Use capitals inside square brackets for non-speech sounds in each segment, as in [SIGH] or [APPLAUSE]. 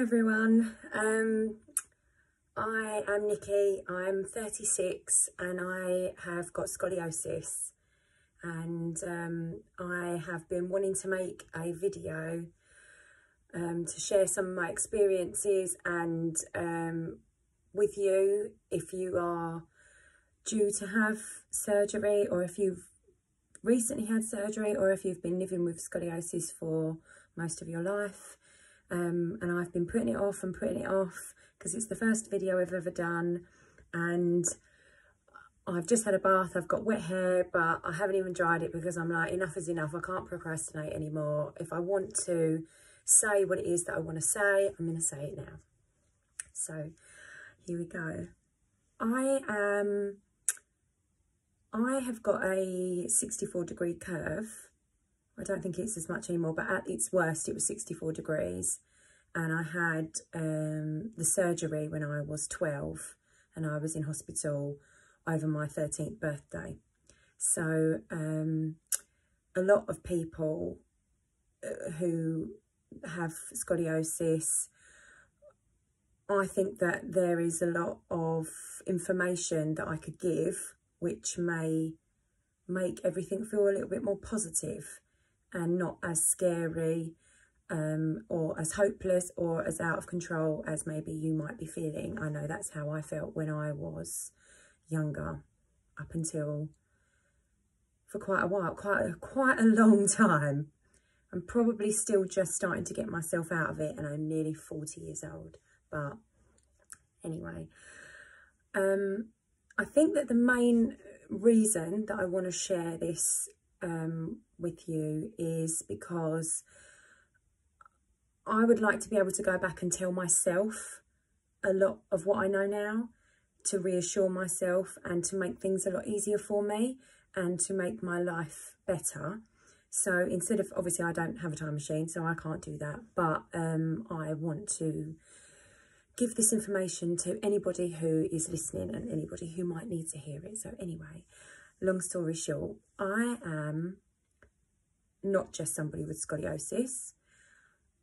Everyone, um, I am Nikki, I'm 36 and I have got scoliosis. And um, I have been wanting to make a video um, to share some of my experiences and um, with you if you are due to have surgery or if you've recently had surgery or if you've been living with scoliosis for most of your life um, and I've been putting it off and putting it off because it's the first video I've ever done and I've just had a bath, I've got wet hair, but I haven't even dried it because I'm like, enough is enough. I can't procrastinate anymore. If I want to say what it is that I want to say, I'm going to say it now. So here we go. I am, I have got a 64 degree curve I don't think it's as much anymore, but at its worst, it was 64 degrees. And I had um, the surgery when I was 12 and I was in hospital over my 13th birthday. So um, a lot of people uh, who have scoliosis, I think that there is a lot of information that I could give which may make everything feel a little bit more positive and not as scary um, or as hopeless or as out of control as maybe you might be feeling. I know that's how I felt when I was younger, up until for quite a while, quite a, quite a long time. I'm probably still just starting to get myself out of it and I'm nearly 40 years old. But anyway, um, I think that the main reason that I want to share this um, with you is because I would like to be able to go back and tell myself a lot of what I know now to reassure myself and to make things a lot easier for me and to make my life better. So instead of, obviously I don't have a time machine, so I can't do that, but um, I want to give this information to anybody who is listening and anybody who might need to hear it. So anyway, long story short, I am not just somebody with scoliosis.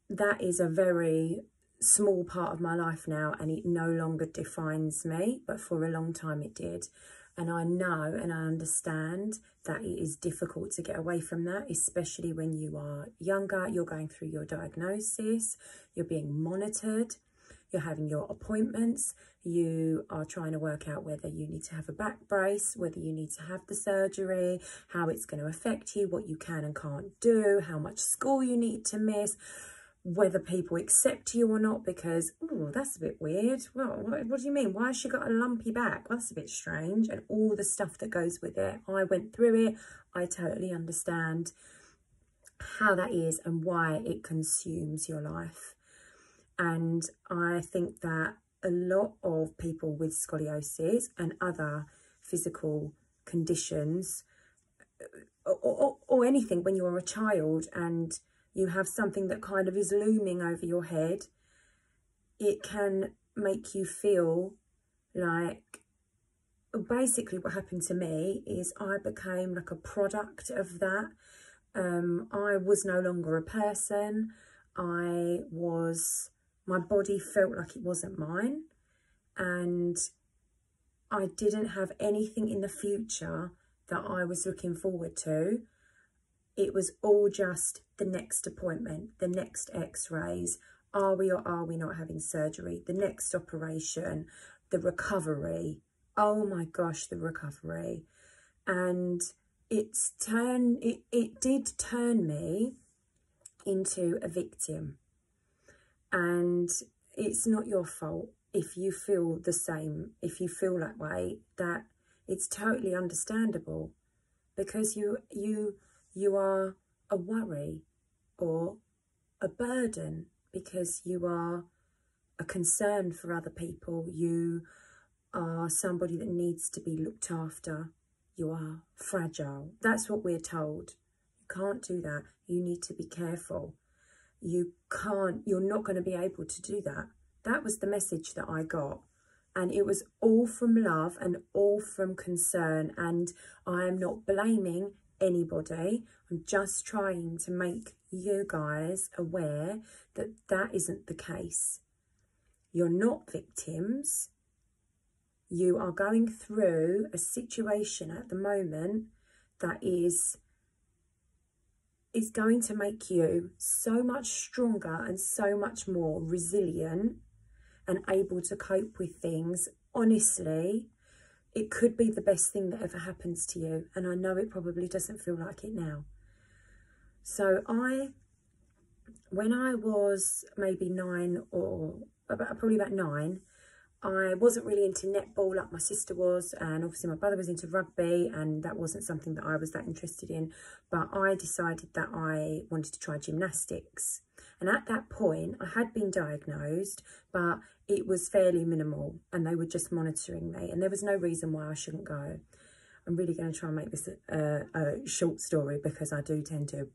That is a very small part of my life now and it no longer defines me, but for a long time it did. And I know and I understand that it is difficult to get away from that, especially when you are younger, you're going through your diagnosis, you're being monitored, you're having your appointments, you are trying to work out whether you need to have a back brace, whether you need to have the surgery, how it's going to affect you, what you can and can't do, how much school you need to miss, whether people accept you or not because, oh, that's a bit weird. Well, what, what, do you mean? Why has she got a lumpy back? Well, that's a bit strange. And all the stuff that goes with it. I went through it. I totally understand how that is and why it consumes your life. And I think that a lot of people with scoliosis and other physical conditions or, or, or, anything when you're a child and you have something that kind of is looming over your head, it can make you feel like basically what happened to me is I became like a product of that. Um, I was no longer a person. I was my body felt like it wasn't mine and I didn't have anything in the future that I was looking forward to. It was all just the next appointment, the next x-rays. Are we or are we not having surgery? The next operation, the recovery. Oh my gosh, the recovery. And it's turned, it, it did turn me into a victim and it's not your fault if you feel the same, if you feel that way, that it's totally understandable because you you you are a worry or a burden because you are a concern for other people. You are somebody that needs to be looked after. You are fragile. That's what we're told. You can't do that. You need to be careful you can't, you're not going to be able to do that. That was the message that I got. And it was all from love and all from concern. And I am not blaming anybody. I'm just trying to make you guys aware that that isn't the case. You're not victims. You are going through a situation at the moment that is is going to make you so much stronger and so much more resilient and able to cope with things. Honestly it could be the best thing that ever happens to you and i know it probably doesn't feel like it now. So i when i was maybe nine or about probably about nine I wasn't really into netball like my sister was and obviously my brother was into rugby and that wasn't something that I was that interested in but I decided that I wanted to try gymnastics and at that point I had been diagnosed but it was fairly minimal and they were just monitoring me and there was no reason why I shouldn't go. I'm really going to try and make this a, a short story because I do tend to.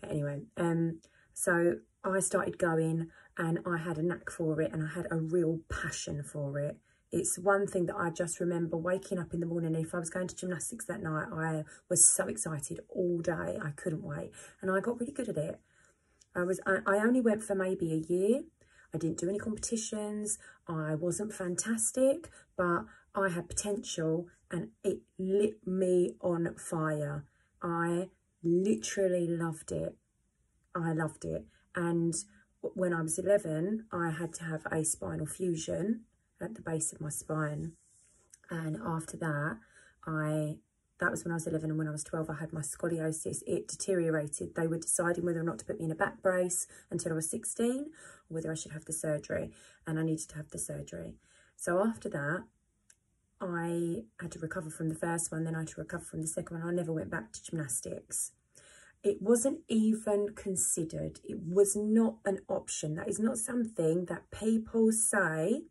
But anyway, um, so I started going and I had a knack for it and I had a real passion for it. It's one thing that I just remember waking up in the morning. If I was going to gymnastics that night, I was so excited all day. I couldn't wait. And I got really good at it. I was I, only went for maybe a year. I didn't do any competitions. I wasn't fantastic, but I had potential and it lit me on fire. I literally loved it. I loved it. And when I was 11, I had to have a spinal fusion at the base of my spine. And after that, I that was when I was 11 and when I was 12 I had my scoliosis. It deteriorated. They were deciding whether or not to put me in a back brace until I was 16 or whether I should have the surgery. And I needed to have the surgery. So after that I had to recover from the first one then I had to recover from the second one. I never went back to gymnastics it wasn't even considered. It was not an option. That is not something that people say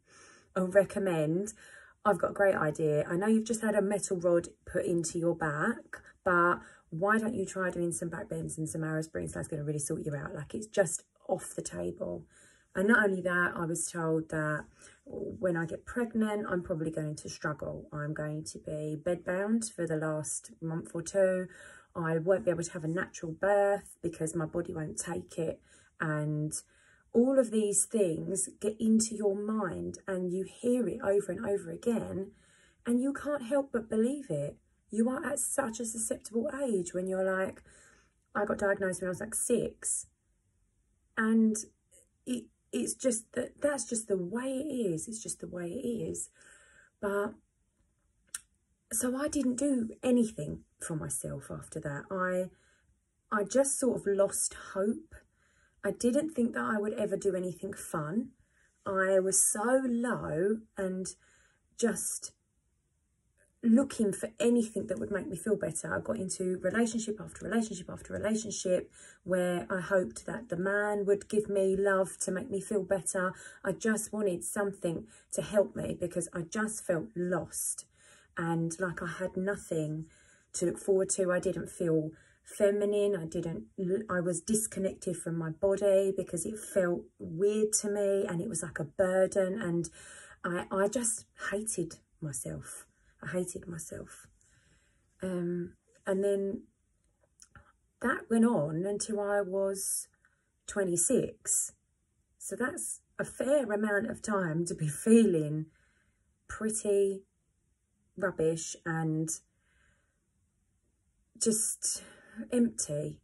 or recommend. I've got a great idea. I know you've just had a metal rod put into your back, but why don't you try doing some back bends and some arrow springs? That's going to really sort you out. Like it's just off the table. And not only that, I was told that when I get pregnant, I'm probably going to struggle. I'm going to be bedbound for the last month or two. I won't be able to have a natural birth because my body won't take it. And all of these things get into your mind and you hear it over and over again and you can't help but believe it. You are at such a susceptible age when you're like, I got diagnosed when I was like six. And it, it's just that that's just the way it is. It's just the way it is. But so I didn't do anything for myself after that. I I just sort of lost hope. I didn't think that I would ever do anything fun. I was so low and just looking for anything that would make me feel better. I got into relationship after relationship after relationship where I hoped that the man would give me love to make me feel better. I just wanted something to help me because I just felt lost and like I had nothing to look forward to. I didn't feel feminine. I didn't, I was disconnected from my body because it felt weird to me and it was like a burden. And I, I just hated myself. I hated myself. Um, and then that went on until I was 26. So that's a fair amount of time to be [LAUGHS] feeling pretty rubbish and just empty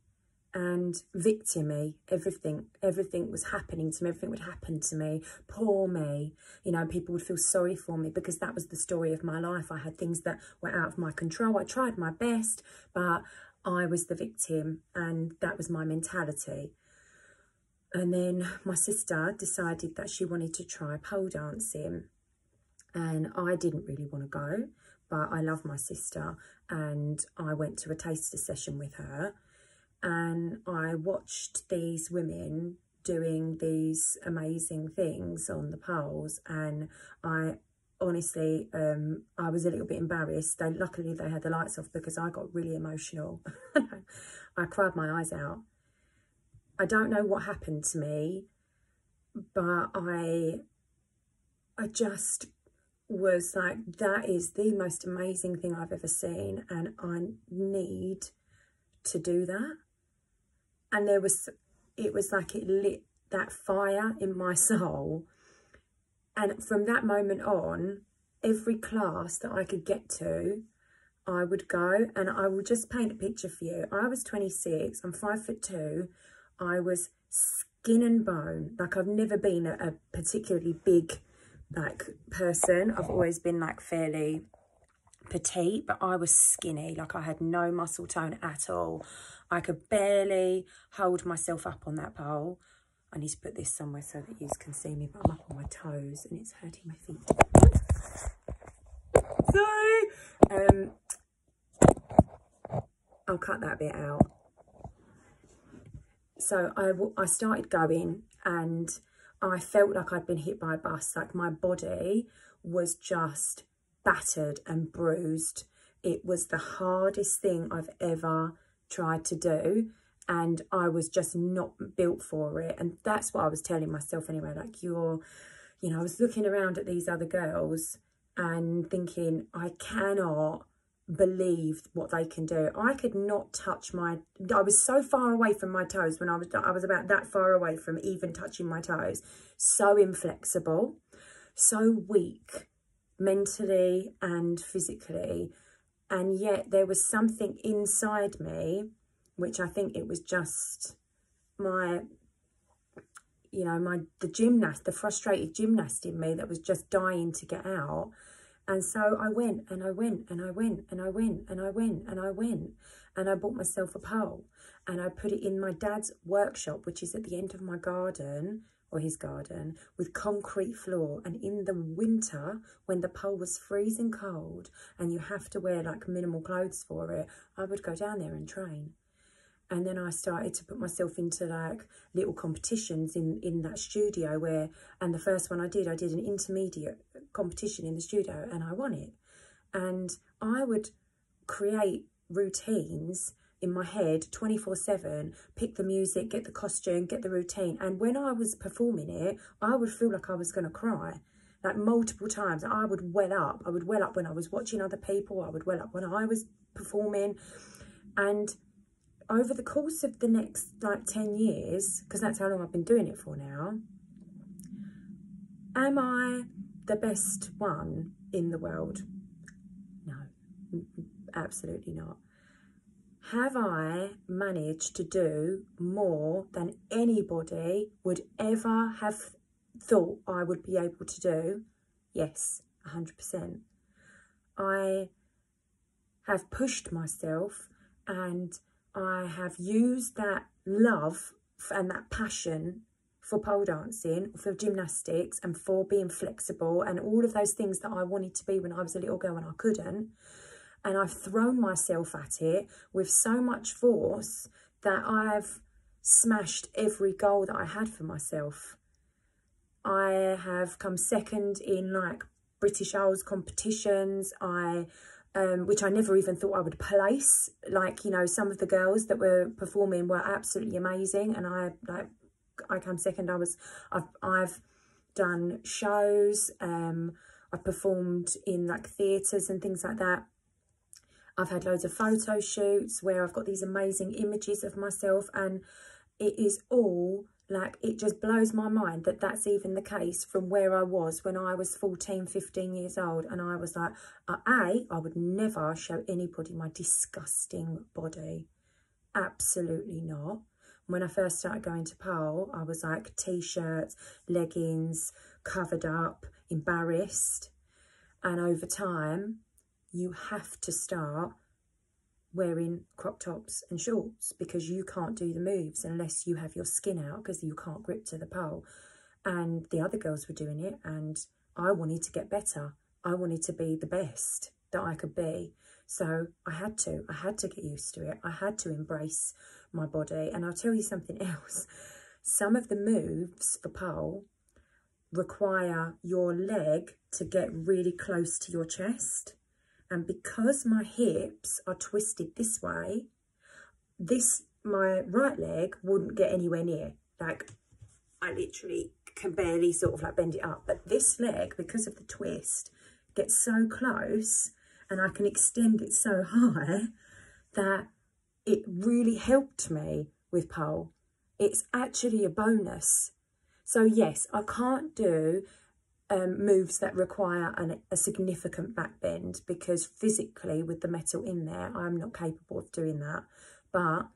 and victimy. Everything everything was happening to me. Everything would happen to me. Poor me. You know people would feel sorry for me because that was the story of my life. I had things that were out of my control. I tried my best but i was the victim and that was my mentality. And then my sister decided that she wanted to try pole dancing and i didn't really want to go but I love my sister and I went to a taster session with her and I watched these women doing these amazing things on the poles and I honestly um, I was a little bit embarrassed. They, luckily they had the lights off because I got really emotional. [LAUGHS] I cried my eyes out. I don't know what happened to me but I I just was like, that is the most amazing thing I've ever seen. And I need to do that. and there was, it was like it lit that fire in my [LAUGHS] soul. And from that moment on, every class that I could get to, I would go and I will just paint a picture for you. I was 26, I'm five foot two. I was skin and bone. Like I've never been a, a particularly big like person. I've always been like fairly petite, but I was skinny. Like I had no muscle tone at all. I could barely hold myself up on that pole. I need to put this somewhere so that you can see me, but I'm up on my toes and it's hurting my feet. Sorry. Um, I'll cut that bit out. So I, I started going and I felt like I'd been hit by a bus. Like my body was just battered and bruised. It was the hardest thing I've ever tried to do. And I was just not built for it. And that's what I was telling myself anyway. Like you're, you know, I was looking around at these other girls and thinking, I cannot believe what they can do. I could not touch my, I was so far away from my toes when I was, I was about that far away from even touching my toes. So inflexible, so weak mentally and physically. And yet there was something inside me, which I think it was just my, you know, my, the gymnast, the frustrated gymnast in me that was just dying to get out and so I went and I went and I went and I went and I went and I went and I bought myself a pole and I put it in my dad's workshop, which is at the end of my garden or his garden with concrete floor. And in the winter, when the pole was freezing cold and you have to wear like minimal clothes for it, I would go down there and train and then I started to put myself into like little competitions in in that studio where and the first one I did I did an intermediate competition in the studio and I won it. And I would create routines in my head 24 7 pick the music get the costume get the routine. And when I was performing it I would feel like I was going to cry. Like multiple times I would well up. I would well up when I was watching other people. I would well up when I was performing. And over the course of the next like 10 years, because that's how long I've been doing it for now, am I the best one in the world? No, absolutely not. Have I managed to do more than anybody would ever have thought I would be able to do? Yes, 100%. I have pushed myself and I have used that love and that passion for pole dancing, for gymnastics and for being flexible and all of those things that I wanted to be when I was a little girl and I couldn't. And I've thrown myself at it with so much force that I've smashed every goal that I had for myself. I have come second in like British Isles competitions. I um, which I never even thought I would place. Like, you know, some of the girls that were performing were absolutely amazing. And I, like, I came second. I was, I've, I've done shows. Um, I performed in like theatres and things like that. I've had loads of photo shoots where I've got these amazing images of myself and it is all like it just blows my mind that that's even the case from where I was when I was 14 15 years old and I was like uh, a I would never show anybody my disgusting body absolutely not when I first started going to pole I was like t-shirts leggings covered up embarrassed and over time you have to start wearing crop tops and shorts because you can't do the moves unless you have your skin out because you can't grip to the pole. And the other girls were doing it and I wanted to get better. I wanted to be the best that I could be. So I had to, I had to get used to it. I had to embrace my body. And I'll tell you something [LAUGHS] else. Some of the moves for pole require your leg to get really close to your chest. And because my hips are twisted this way, this, my right leg wouldn't get anywhere near. Like, I literally can barely sort of like bend it up. But this leg, because of the twist, gets so close and I can extend it so [LAUGHS] high that it really helped me with pole. It's actually a bonus. So yes, I can't do um, moves that require an, a significant back bend because physically with the metal in there, I'm not capable of doing that. But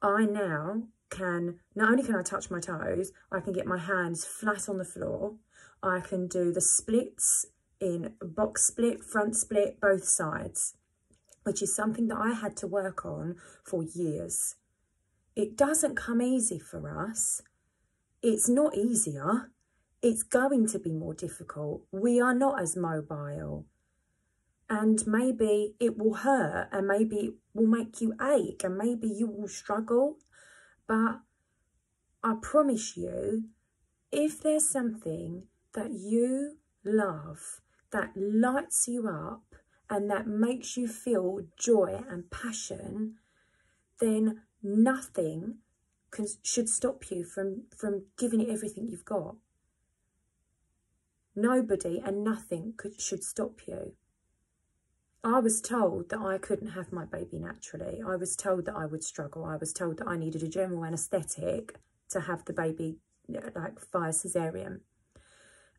I now can, not only can I touch my toes, I can get my hands flat on the floor. I can do the splits in box split, front split, both sides, which is something that I had to work on for years. It doesn't come easy for us. It's not easier it's going to be more difficult. We are not as mobile. And maybe it will hurt and maybe it will make you ache and maybe you will struggle. But I promise you, if there's something that you love, that lights you up and that makes you feel joy and passion, then nothing can, should stop you from, from giving it everything you've got. Nobody and nothing could, should stop you. I was told that I couldn't have my baby naturally. I was told that I would struggle. I was told that I needed a general anaesthetic to have the baby like via cesarean.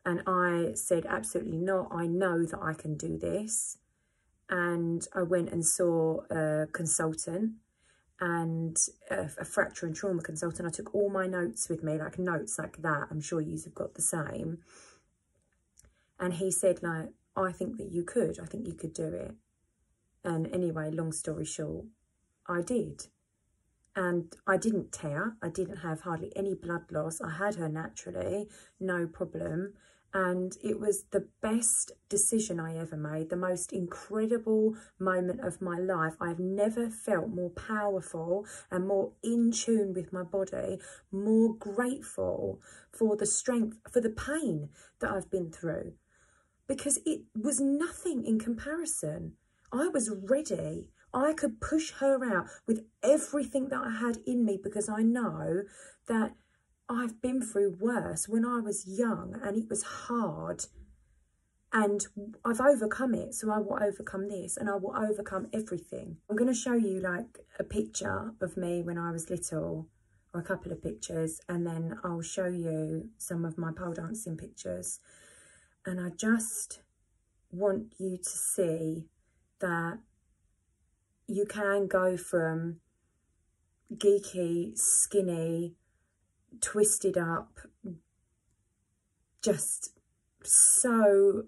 And I said, absolutely not. I know that I can do this. And I went and saw a consultant and a, a, fracture and trauma consultant. I took all my notes with me, like notes like that. I'm sure you've got the same. And he said, like, oh, I think that you could. I think you could do it. And anyway, long story short, I did. And I didn't tear. I didn't have hardly any blood loss. I had her naturally, no problem. And it was the best decision I ever made, the most incredible moment of my life. I've never felt more powerful and more in tune with my body, more grateful for the strength, for the pain that I've been through because it was nothing in comparison. I was ready. I could push her out with everything that I had in me because I know that I've been through worse when I was young and it was hard. And I've overcome it, so I will overcome this and I will overcome everything. I'm going to show you like a picture of me when I was little, or a couple of pictures, and then I'll show you some of my pole dancing pictures. And I just want you to see that you can go from geeky, skinny, twisted up, just so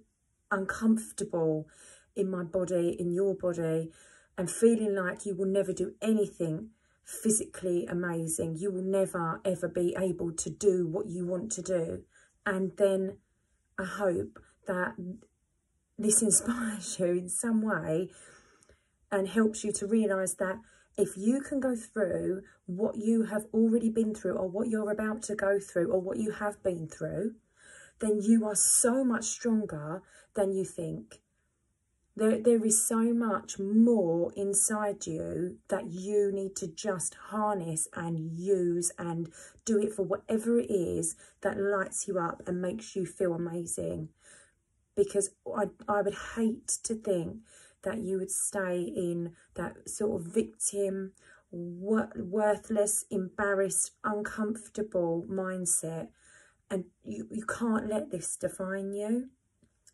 uncomfortable in my body, in your body, and feeling like you will never do anything physically amazing. You will never, ever be able to do what you want to do. And then I hope that this [LAUGHS] inspires you in some way and helps you to realise that if you can go through what you have already been through or what you're about to go through or what you have been through, then you are so much stronger than you think. There, there is so much more inside you that you need to just harness and use and do it for whatever it is that lights you up and makes you feel amazing. Because I, I would hate to think that you would stay in that sort of victim, worthless, embarrassed, uncomfortable mindset. And you, you can't let this define you.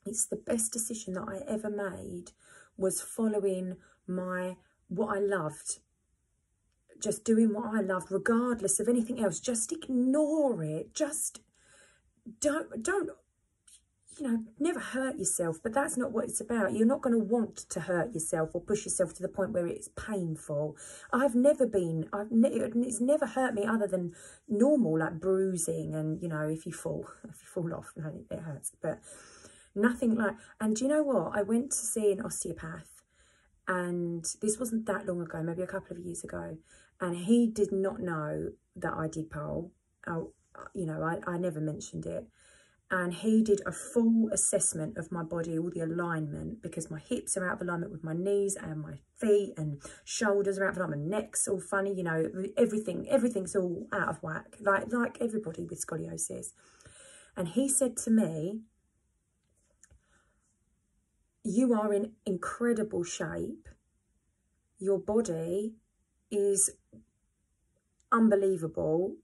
It's the best decision that I ever made was following my what I loved. Just doing what I loved regardless of anything else. Just ignore it. Just don't don't you know never hurt yourself but that's not what it's about you're not going to want to hurt yourself or push yourself to the point where it's painful I've never been I've ne it's never hurt me other than normal like bruising and you know if you fall [LAUGHS] if you fall off it hurts but Nothing like, and do you know what? I went to see an osteopath and this wasn't that long ago, maybe a couple of years ago. And he did not know that I did pole. Oh, you know, I, I never mentioned it. And he did a full assessment of my body, all the alignment, because my hips are out of alignment with my knees and my feet and shoulders are out of alignment, neck's all funny, you know, everything, everything's all out of whack, like, like everybody with scoliosis. And he said to me, you are in incredible shape. Your body is unbelievable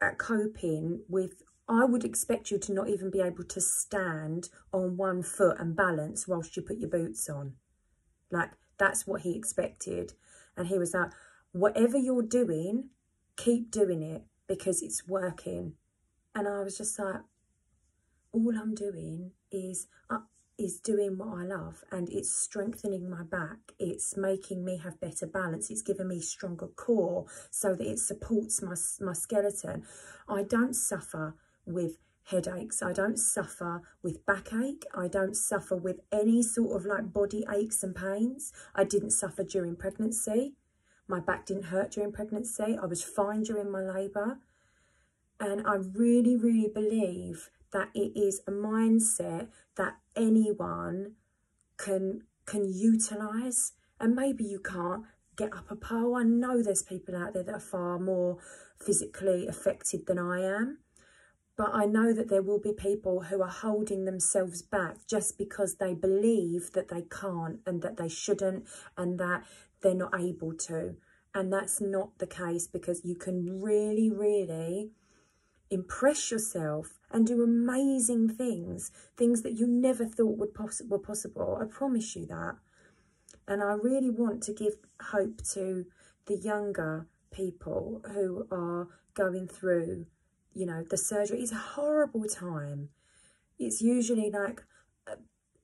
at coping with I would expect you to not even be able to stand on one foot and balance whilst you put your boots on. Like, that's what he expected. And he was like, whatever you're doing, keep doing it because it's working. And I was just like, all I'm doing is uh, is doing what I love and it's strengthening my back. It's making me have better balance. It's giving me stronger core so that it supports my, my skeleton. I don't suffer with headaches. I don't suffer with backache. I don't suffer with any sort of like body aches and pains. I didn't suffer during pregnancy. My back didn't hurt during pregnancy. I was fine during my labour. And I really, really believe that it is a mindset that anyone can can utilize and maybe you can't get up a pole i know there's people out there that are far more physically affected than i am but i know that there will be people who are holding themselves back just because they believe that they can't and that they shouldn't and that they're not able to and that's not the case because you can really really impress yourself and do amazing things, things that you never thought would poss were possible. I promise you that. And I really want to give hope to the younger people who are going through, you know, the surgery. is a horrible time. It's usually like uh,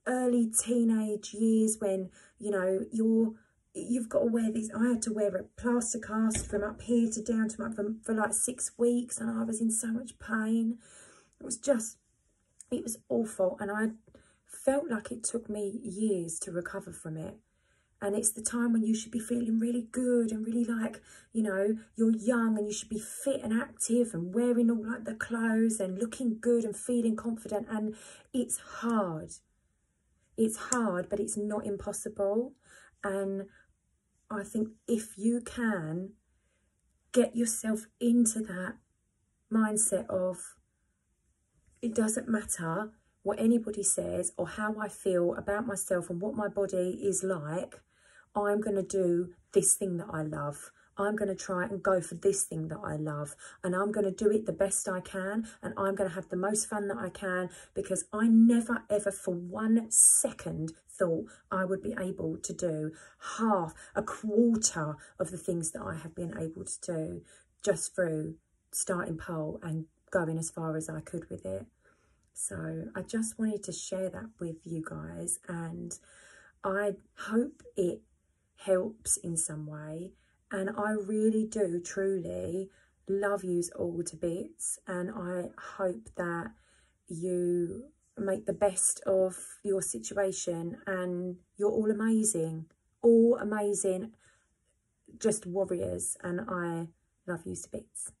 early teenage years when, you know, you're you've got to wear these. I had to wear a plaster cast from up here to down to my, for, for like six weeks and I was in so much pain. It was just, it was awful. And I felt like it took me years to recover from it. And it's the time when you should be feeling really good and really like, you know, you're young and you should be fit and active and wearing all like the clothes and looking good and feeling confident. And it's hard. It's hard, but it's not impossible. And I think if you can get yourself into that mindset of it doesn't matter what anybody says or how I feel about myself and what my body is like, I'm going to do this thing that I love. I'm going to try and go for this thing that I love and I'm going to do it the best I can and I'm going to have the most fun that I can because I never ever for one second thought I would be able to do half, a quarter of the things that I have been able to do just through starting pole and going as far as I could with it. So I just wanted to share that with you guys and I hope it helps in some way. And I really do truly love yous all to bits. And I hope that you make the best of your situation and you're all amazing all amazing just warriors. And I love you to bits